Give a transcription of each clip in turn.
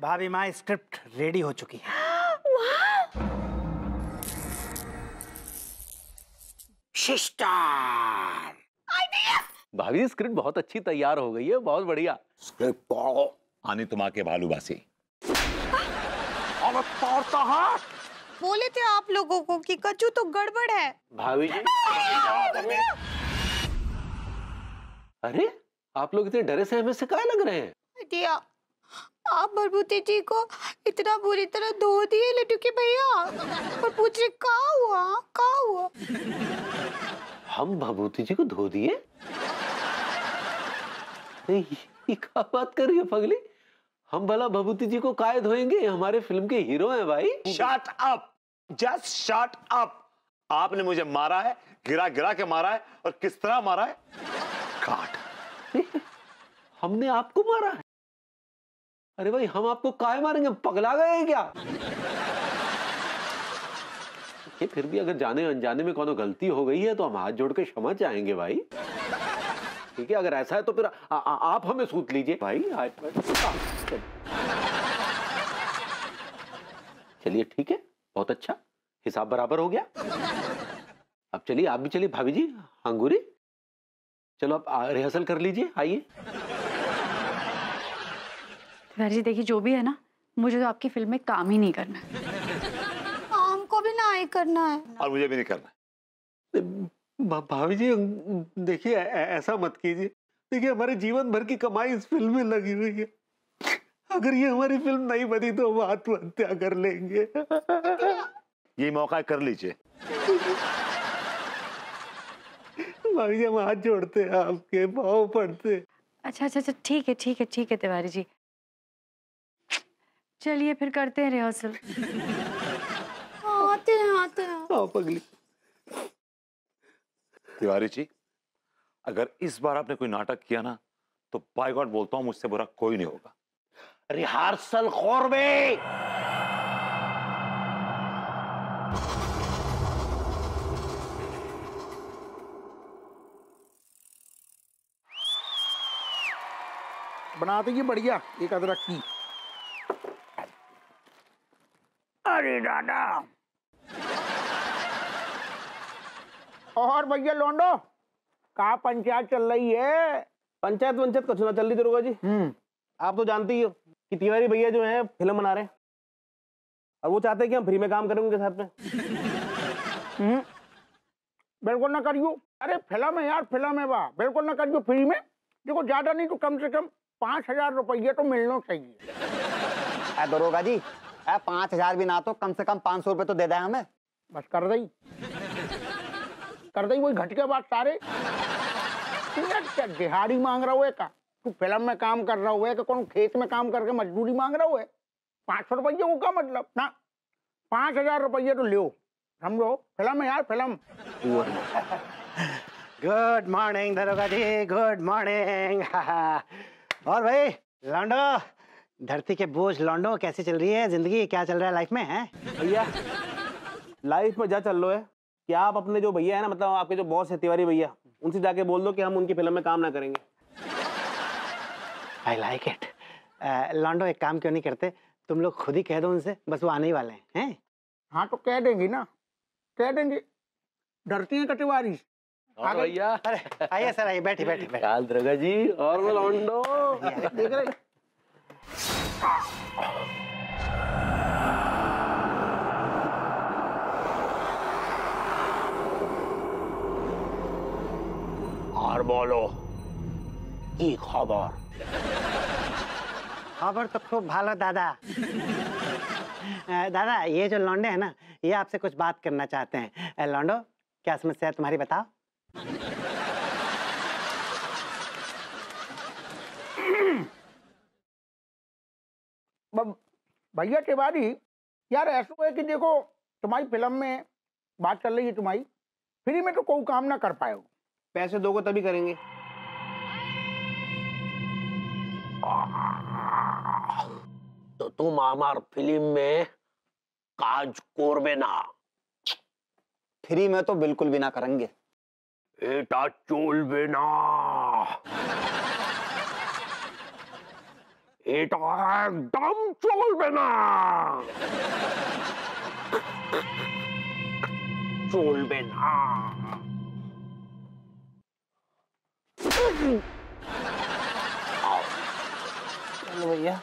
भाभी माँ script ready हो चुकी है। शिष्टार भाभी स्क्रिप्ट बहुत अच्छी तैयार हो गई है बहुत बढ़िया। स्क्रिप्ट पढ़ो। आनी तुम आके भालूबासी। और तोड़ता है बोले थे आप लोगों को कि कच्चू तो गड़बड़ है। भाभी जी अरे आप लोग इतने डरे से हमें से कहा लग रहे हैं। दिया आप भरभूति जी को इतना बुरी तरह धो दिए लड्डू के भैया। और पूछ रहे कहा हुआ? कहा हुआ? हम भभूति जी को धो दिए? क्या बात कर रही है पगली? हम भला भभूति जी को काय धोएँगे? हमारे फ़िल्म के हीरो हैं भाई। Shut up just shut up आपने मुझे मारा है गिरा गिरा के मारा है और किस तरह मारा है? काट। हमने आपको मारा है। अरे भाई हम आपको काय मारेंगे? पगला गए क्या? ये फिर भी अगर जाने अनजाने में कोनो गलती हो गई है तो हम हाथ जोड़ के क्षमा चाहेंगे भाई। ठीक है अगर ऐसा है तो फिर आ, आ, आप हमें सूत लीजिए। भाई चलिए ठीक है बहुत अच्छा। हिसाब बराबर हो गया। अब चलिए आप भी चलिए भाभी जी अंगूरी। चलो आप रिहर्सल कर लीजिए आइए। तिवारी जी देखिए जो भी है ना मुझे तो आपकी फ़िल्म में काम ही नहीं करना है। हमको भी ना ही करना है। और मुझे भी नहीं करना भाभी जी देखिए ऐसा मत कीजिए। देखिए हमारे जीवन भर की कमाई इस फ़िल्म में लगी हुई है। अगर ये हमारी फ़िल्म नहीं बनी तो हम आत्महत्या कर लेंगे। ये मौका कर लीजिए। भाभी जी हम हाथ जोड़ते हैं आपके भाव पड़ते अच्छा अच्छा अच्छा ठीक है ठीक है ठीक है तिवारी जी। चलिए फिर करते हैं रिहर्सल। आते हैं आते हैं। आओ पगली तिवारी जी अगर इस बार आपने कोई नाटक किया ना तो बाय गॉड बोलता हूँ मुझसे बुरा कोई नहीं होगा। रिहर्सल खोर में! बना देंगे बढ़िया। एक अदरक की। अरे दादा और भैया लोंडो कहा पंचायत चल रही है? पंचायत वंचायत कुछ ना चल रही दरोगा जी। हम्म। आप तो जानते ही हो कि तिवारी भैया जो है फ़िल्म बना रहे हैं। और वो चाहते हैं कि हम फ्री में काम करें उनके साथ में। हम्म। बिल्कुल ना करियो। अरे फ़िल्म है यार फ़िल्म है वाह। बिल्कुल ना करियो फ्री में। देखो ज़्यादा नहीं तो कम से कम पाँच हज़ार रुपये तो मिलना चाहिए। दरोगा जी पाँच हज़ार भी ना तो कम से कम पाँच सौ रुपये तो दे दें हमें। बस कर दई। कर दई वही घट के बात सारे। क्या दिहाड़ी मांग रहा है का? तू फ़िल्म में काम कर रहा है कि कौन खेत में काम करके मजदूरी मांग रहा हुए पाँच सौ रुपये को क्या मतलब? ना पाँच हज़ार रुपये तो लियो। समझो? फ़िल्म है यार फ़िल्म। गुड मॉर्निंग दरोगा जी गुड मॉर्निंग और भाई लॉन्डो धरती के बोझ लॉन्डो कैसी चल रही है ज़िंदगी? क्या चल रहा है लाइफ में है? भैया लाइफ में जा चल रहे है? कि आप अपने जो भैया है ना मतलब आपके जो बॉस है तिवारी भैया उनसे जाके बोल दो कि हम उनकी फ़िल्म में काम ना करेंगे। आई लाइक इट लॉन्डो एक काम क्यों नहीं करते? तुम लोग खुद ही कह दो उनसे बस वो आने ही वाले हैं हैं? हाँ तो कह देंगी ना। कह देंगे डरती हैं कटिवारी आ गई। भैया। अरे आइए सर आइए बैठिए बैठिए चाल जी और वो लौंडो। देख रहे और बोलो, की खबर? खबर तो खूब भालो, दादा। दादा, ये जो लौंडे हैं ना, ये आपसे कुछ बात करना चाहते हैं। लौंडो, क्या समस्या है तुम्हारी, बताओ ब- भैया तिवारी यार ऐसा है कि देखो तुम्हारी फ़िल्म में बात चल रही है तुम्हारी फ्री में तो कोई काम ना कर पाए पैसे दोगे तभी करेंगे। तो तुम आमार फ़िल्म में काज कोरबे ना। फ्री में तो बिल्कुल भी ना करेंगे। एटा चोल बेना এটা একদম চলবে না চলবে না Hello, yeah.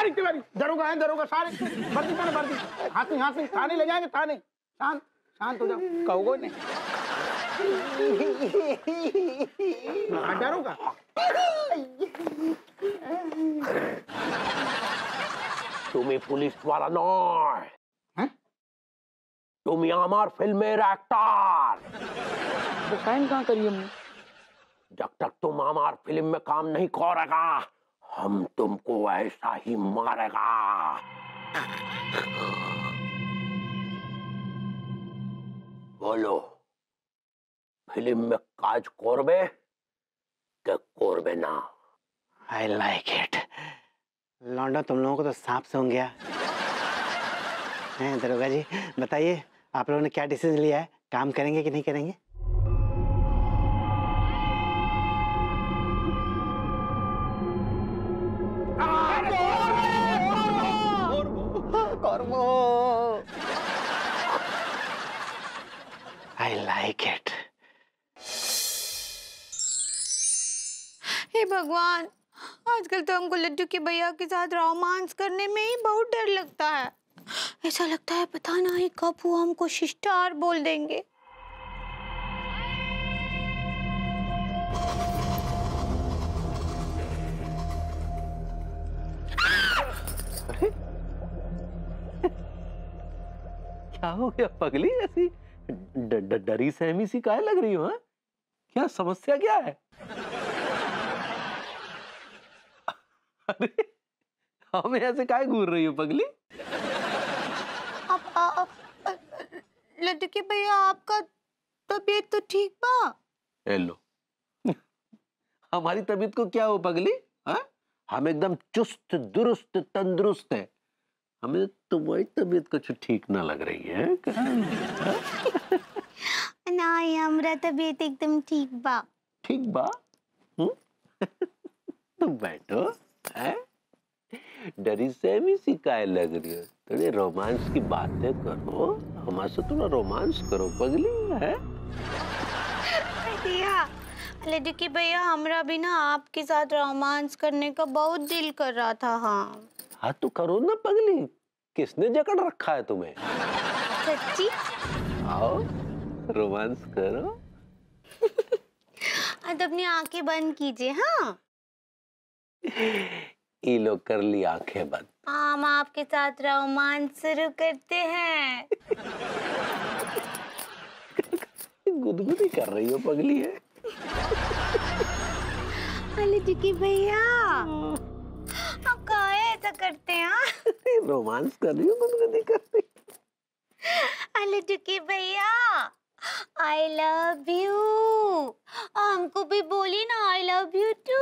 तिवारी तिवारी दरोगा है दरोगा सारे वर्दी कौन वर्दी हाथी हाथी थाने ले जाएंगे थाने शांत शांत हो जाओ कहोगे नहीं हाँ, दरोगा তুমি পুলিশওয়ালা নয় হ্যাঁ? তুমি আমার ফিল্মের एक्टर तो साइन कहाँ करिए हमने जब तक तुम हमार फिल्म में काम नहीं करेगा हम तुमको ऐसा ही मारेगा। बोलो, फ़िल्म में काज कोरबे? के कोरबे ना? आई लाइक इट लौंडा तुम लोगों को तो सांप सुन गया दरोगा जी, बताइए, आप लोगों ने क्या डिसीज़न लिया है? काम करेंगे कि नहीं करेंगे? भगवान। आजकल तो हमको लड्डू के भैया के साथ रोमांस करने में ही बहुत डर लगता है। ऐसा लगता है पता नहीं कब वो हमको शिष्टार बोल देंगे। क्या हो गया? पगली ऐसी डरी सहमी सी काहे लग रही हो हाँ? क्या समस्या क्या है? अरे हमें ऐसे काहे घूर रही हो पगली? आप आ, आ, आ, लड्डू भैया आपका तबीयत तो ठीक बा? हेलो। हमारी तबीयत को क्या हो पगली? हाँ? हम एकदम चुस्त दुरुस्त तंदुरुस्त है। हमें तुम्हारी तबीयत कुछ ठीक ना लग रही है? नहीं हमरा तबीयत एकदम ठीक बा। ठीक बा? हम्म? तुम बैठो। हैं? डरी सी काय लग रही हो? थोड़े रोमांस की बातें करो। हमारे से थोड़ा रोमांस करो पगली है? भैया लड्डू के भैया हमरा भी ना आपके साथ रोमांस करने का बहुत दिल कर रहा था हाँ। हाँ तो करो ना पगली। किसने जकड़ रखा है तुम्हें? सच्ची? आओ रोमांस करो। अब अपनी आँखें बंद कीजिए हाँ। ये लोग कर ली आँखें बंद। हम आपके साथ रोमांस शुरू करते हैं। गुदगुदी कर रही हो पगली है। लड्डू के भैया आप काहे ऐसा करते हैं हाँ? रोमांस कर रही हो गुदगुदी कर रही हो। लड्डू के भैया आई लव यू हमको भी बोली ना आई लव यू टू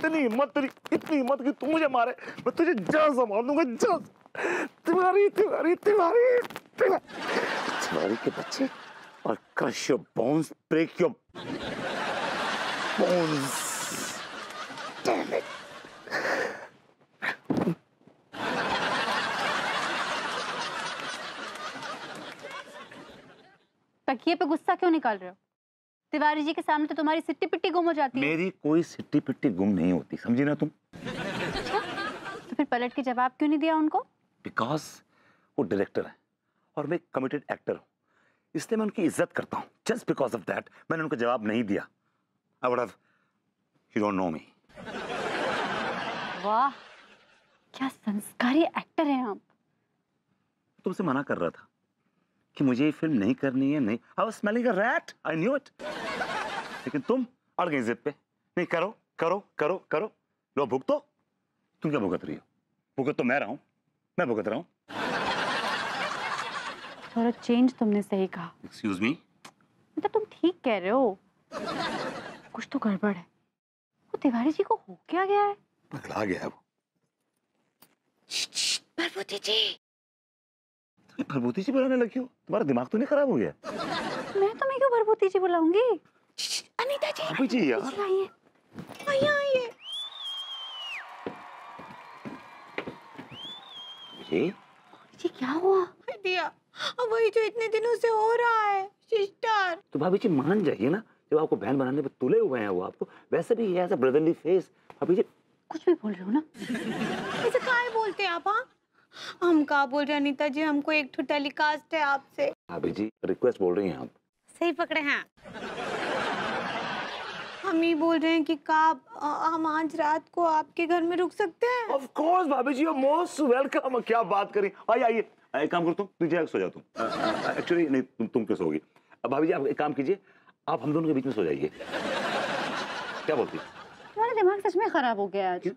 इतनी हिम्मत तेरी, इतनी हिम्मत की तू मुझे मारे। मैं तुझे जान से मार दूँगा, जान। तुम्हारी तुम्हारी तुम्हारी तुम्हारी के बच्चे, और crush your bones break your bones damn it तकिए पे गुस्सा क्यों निकाल रहे हो? तिवारी जी के सामने तो तुम्हारी सिट्टी पिट्टी गुम हो जाती है। मेरी कोई सिट्टी पिट्टी गुम नहीं होती समझी ना तुम? तो फिर पलट के जवाब क्यों नहीं दिया उनको? बिकॉज़ वो डायरेक्टर है और मैं कमिटेड एक्टर हूँ। इसलिए मैं उनकी इज़्ज़त करता हूँ। जस्ट बिकॉज़ ऑफ़ दैट मैंने उनको जवाब नहीं दिया। I would have you don't know me वाह क्या संस्कारी एक्टर हैं आप। तुमसे मना कर रहा था। कि मुझे ये फ़िल्म नहीं करनी है नहीं। I was smelling a rat I knew it लेकिन तुम अड़ गई जिद पे। नहीं करो करो करो करो। लो भुगतो। तुम क्या भुगत रही हो? भुगत तो मैं रहा हूँ। मैं भुगत रहा हूँ। थोड़ा चेंज तुमने सही कहा। एक्सक्यूज मी मतलब तुम ठीक कह रहे हो। कुछ तो गड़बड़ है। वो तिवारी जी को हो क्या गया है? पगला गया है वो। भरभूति जी। भरभूति जी बुलाने लगी हो? तुम्हारा दिमाग तो नहीं खराब हो गया? मैं तुम्हें क्यों भरभूति जी बुलाऊँगी? अनीता जी। अभी जी यार। आइए जी? जी क्या हुआ? दिया अब वही जो इतने दिनों से हो रहा है सिस्टर। तो भाभी जी मान जाइए ना जब आपको बहन बनाने पे तुले हुए हैं वो आपको वैसे भी एज ब्रदरली फेस भाभी जी कुछ भी बोल रहे हो ना। ऐसे काहे बोलते हैं आप हाँ? हम कहा बोल रहे अनिता जी? हमको एक ठो टेलीकास्ट है आपसे। भाभी जी रिक्वेस्ट बोल रही हैं आप। सही पकड़े हैं। हम ही बोल रहे हैं कि का हम आज रात को आपके घर में रुक सकते हैं। ऑफ़ कोर्स भाभी जी मोस्ट वेलकम क्या बात करी? आइए आइए। एक काम करो तुम तुझे सो जाओ तुम एक्चुअली नहीं तुम तुम क्यों सोगी अब भाभी जी आप एक काम कीजिए आप हम दोनों के बीच में सो जाइए। क्या बोलती तुम्हारा दिमाग सच में खराब हो गया आज।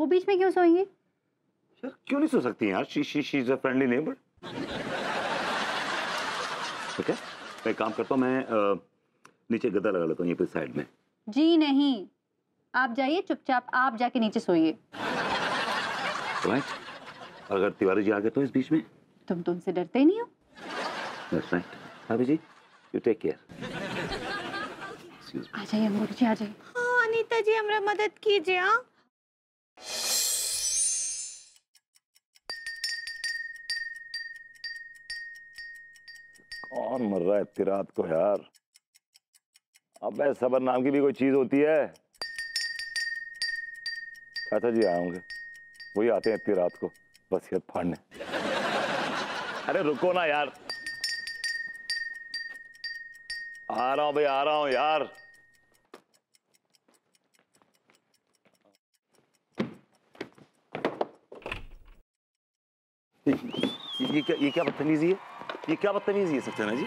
वो बीच में क्यों सोएँगे? क्यों नहीं सो सकती यार? She she she is a friendly neighbour ठीक है? मैं काम करता हूँ मैं अ, नीचे गद्दा लगा लेता हूँ ये पे साइड में। जी नहीं। आप जाइए चुपचाप आप जाके नीचे सोइए। राइट अगर तिवारी जी आ गए तो इस बीच में। तुम तो उनसे डरते ही नहीं हो? That's right bhabhi ji you take care आ जाइए अंगूरी जी आ जाइए। हाँ अनीता जी हमारा मदद कीजिए हाँ। कौन मर रहा है इतनी रात को यार। अबे सबर नाम की भी कोई चीज़ होती है? चाचा जी आए होंगे। वही आते हैं इतनी रात को वसीयत फाड़ने। अरे रुको ना यार। आ रहा हूँ भाई आ रहा हूँ यार। ये, ये क्या ये क्या बदतमीजी है ये क्या बदतमीजी है सक्सेना जी?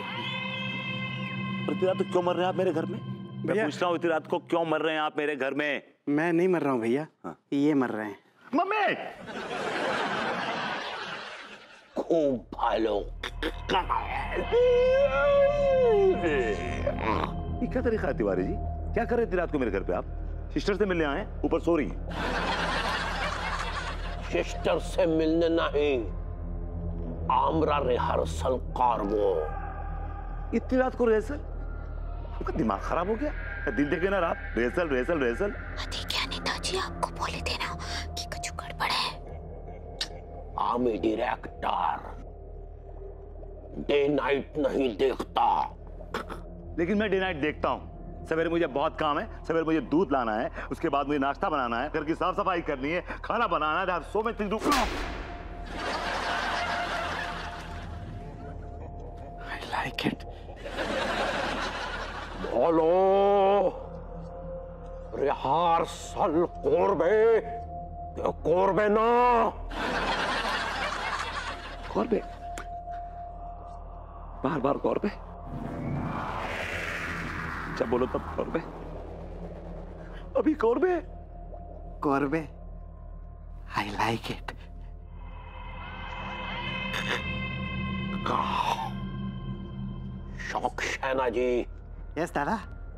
इतनी रात को क्यों मर रहे हैं आप मेरे घर में? मैं भैया। पूछ रहा हूँ इतनी रात को क्यों मर रहे हैं आप मेरे घर में? मैं नहीं मर रहा हूँ भैया हाँ। ये मर रहे हैं। मम्मी! खूब भालो। ये क्या तरीका है तिवारी जी? क्या कर रहे थे रात को मेरे घर पे आप? सिस्टर से मिलने आए ऊपर सो रही हैं। सिस्टर से मिलने नहीं। आमरा रिहर्सल करबो इतनी रात को रिहर्सल? आपका दिमाग खराब हो गया? क्या दिन देखे ना रात। Rehearsal rehearsal rehearsal. ठीक है अनीता जी आपको बोले देना कि कुछ गड़बड़ है? आमी डायरेक्टर डे नाइट नहीं देखता। लेकिन मैं डे नाइट देखता हूँ। सवेरे मुझे बहुत काम है सवेरे मुझे दूध लाना है उसके बाद मुझे नाश्ता बनाना है घर की साफ़ सफ़ाई करनी है खाना बनाना है सो में आई लाइक बोलो। रिहर्सल कोरबे कोरबे ना? कौर बार बार कौर पे जब बोलो तब कौर अभी कौर पे आई लाइक इट शौक। शैना जी यस दादा।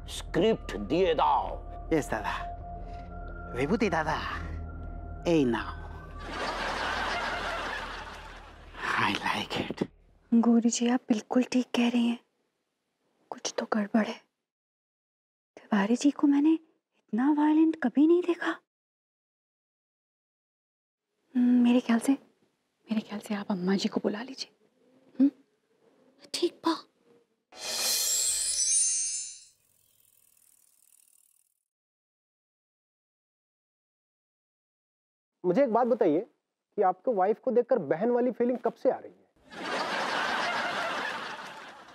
स्क्रिप्ट दिए दाओ। Yes dada. Vibhuti dada ah now. I like it Gauri ji आप बिल्कुल ठीक कह रही हैं। कुछ तो गड़बड़ है। तिवारी जी को मैंने इतना वायलेंट कभी नहीं देखा। हम्म, मेरे ख्याल से मेरे ख्याल से आप अम्मा जी को बुला लीजिए। ठीक बा मुझे एक बात बताइए कि आपको वाइफ को देखकर बहन वाली फीलिंग कब से आ रही है?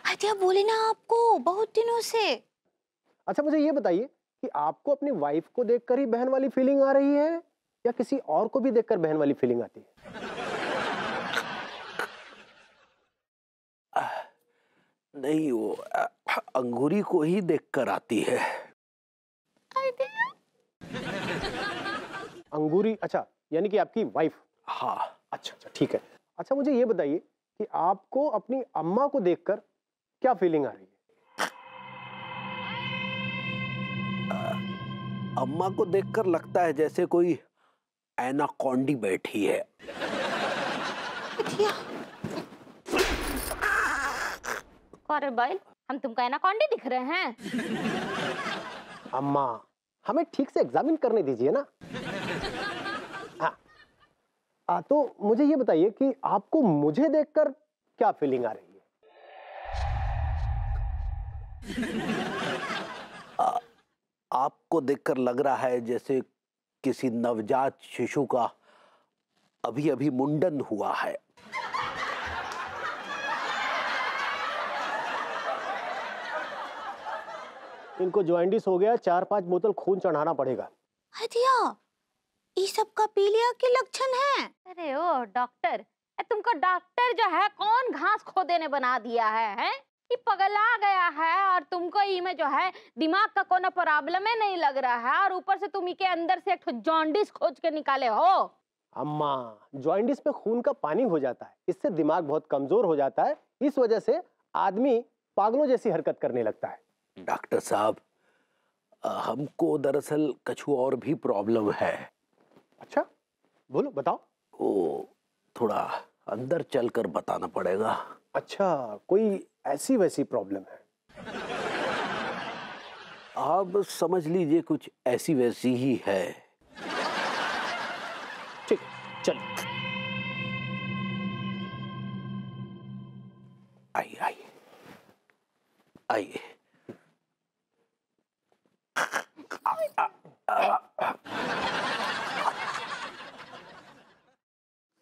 अच्छा बोले ना आपको बहुत दिनों से। अच्छा मुझे ये बताइए कि आपको अपनी वाइफ को देखकर ही बहन वाली फीलिंग आ रही है या किसी और को भी देखकर बहन वाली फीलिंग आती है? नहीं वो अंगूरी को ही देखकर आती है। अंगूरी अच्छा यानी कि आपकी वाइफ हाँ। अच्छा अच्छा ठीक है। अच्छा मुझे ये बताइए कि आपको अपनी अम्मा को देखकर क्या फीलिंग आ रही है? आ, अम्मा को देखकर लगता है जैसे कोई एनाकोंडी बैठी है। अरे भाई हम तुमको एनाकोंडी दिख रहे हैं। अम्मा हमें ठीक से एग्जामिन करने दीजिए ना। हाँ। आ, तो मुझे ये बताइए कि आपको मुझे देखकर क्या फीलिंग आ रही है? आ, आपको देखकर लग रहा है जैसे किसी नवजात शिशु का अभी अभी मुंडन हुआ है। इनको ज्वाइंटिस हो गया चार पाँच बोतल खून चढ़ाना पड़ेगा। आदिया ये सब का पीलिया के लक्षण है? अरे ओ डॉक्टर तुमको डॉक्टर जो है कौन घास खोदे ने बना दिया है हैं? कि पगला गया है और तुमको इमे जो है दिमाग का कोनो प्रॉब्लम ही नहीं लग रहा है और ऊपर से तुम के अंदर से एक जॉन्डिस खोज के निकाले हो? अम्मा ज्वाइंटिस में खून का पानी हो जाता है इससे दिमाग बहुत कमज़ोर हो जाता है इस वजह से आदमी पागलों जैसी हरकत करने लगता है। डॉक्टर साहब हमको दरअसल कछु और भी प्रॉब्लम है। अच्छा बोलो बताओ। वो थोड़ा अंदर चलकर बताना पड़ेगा। अच्छा कोई ऐसी वैसी प्रॉब्लम है? आप समझ लीजिए कुछ ऐसी वैसी ही है। ठीक चल। आइए आइए। आइए।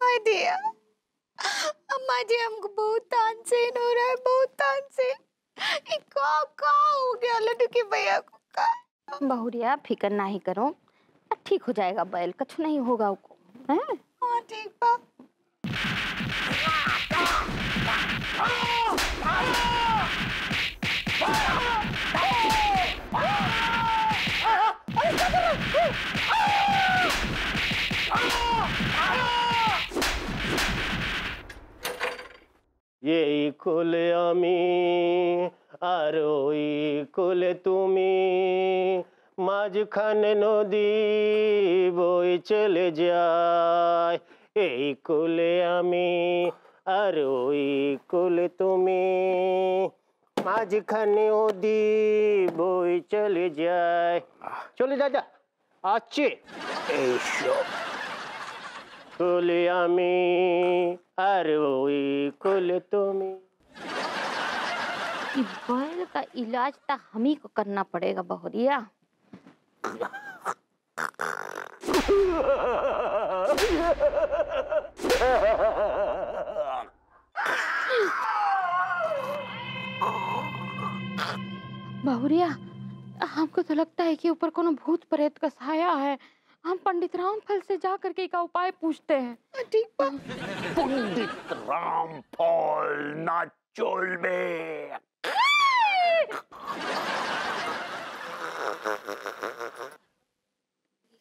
आदिया अम्मा जी हमको बहुत तानसेन हो रहा है, बहुत तानसेन का का हो गया, लड्डू के भैया को का बहुरिया, फिकर ना ही करो। ठीक हो जाएगा बैल, कछु नहीं होगा उसको हैं? কোলে আমি, আর ওই কোলে তুমি। মাঝখানে নদী বই চলে যায়, এই কোলে আমি, আর ওই কোলে তুমি। মাঝখানে নদী বই চলে যায়। চলে যা আসছে। এইসব কোলে আমি, আর ওই কোলে তুমি। कि बैल का इलाज तो हम ही को करना पड़ेगा बहुरिया। बहुरिया हमको तो लगता है कि ऊपर कोनो भूत प्रेत का साया है। हम पंडित रामफल से जा करके का उपाय पूछते हैं। ठीक पंडित रामफल ना चोल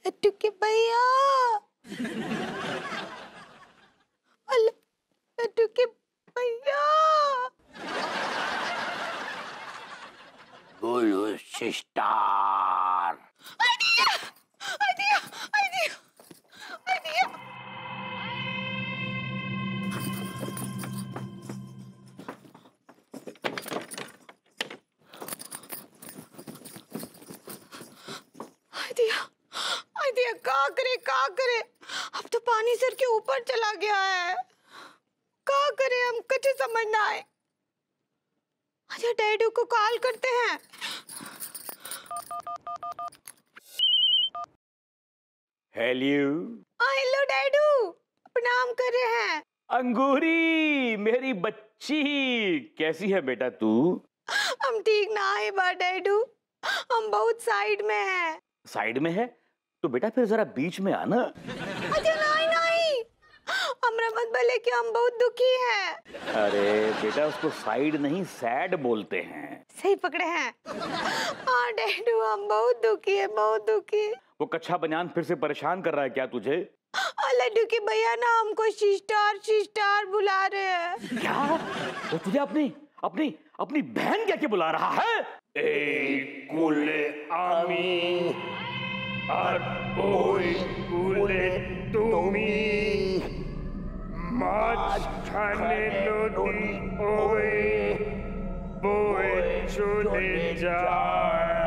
लड्डू के भैया। के भैया। बोलो सिस्टर पानी सर के ऊपर चला गया है। का करे हम? कुछ समझ ना आए। अच्छा डैडू को कॉल करते हैं। हेलो हेलो डैडू। प्रणाम कर रहे हैं। अंगूरी मेरी बच्ची। कैसी है बेटा तू? हम ठीक ना है बा डैडू। हम बहुत साइड में हैं। साइड में है? तो बेटा फिर जरा बीच में आना। अच्छा नहीं हमरा बोले कि हम बहुत दुखी हैं। अरे बेटा उसको साइड नहीं सैड बोलते हैं। सही पकड़े हैं। हाँ डेडू हम बहुत दुखी हैं बहुत दुखी। वो कच्छा बनियान फिर से परेशान कर रहा है क्या तुझे? हाँ, लड्डू के भैया ना हाँ, हमको शिष्टार शिष्टार बुला रहे हैं। क्या? वो तुझे अपनी अपनी अपनी बहन क्या के बुला रहा है? ए कुले आमी और ओए कुले तुमी। মাঝখানে নদী ওই বয়ে চলে যায়